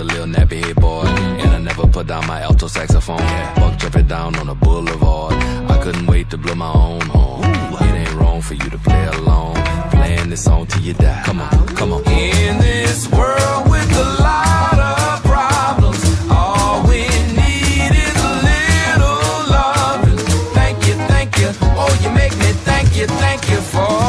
a little nappy head boy, and I never put down my alto saxophone. Yeah. Buck jumping down on a boulevard. I couldn't wait to blow my own horn. Ooh. It ain't wrong for you to play alone, Playing this song till you die. Come on, come on. In this world with a lot of problems, all we need is a little loving. Thank you, thank you. Oh, you make me thank you, thank you for.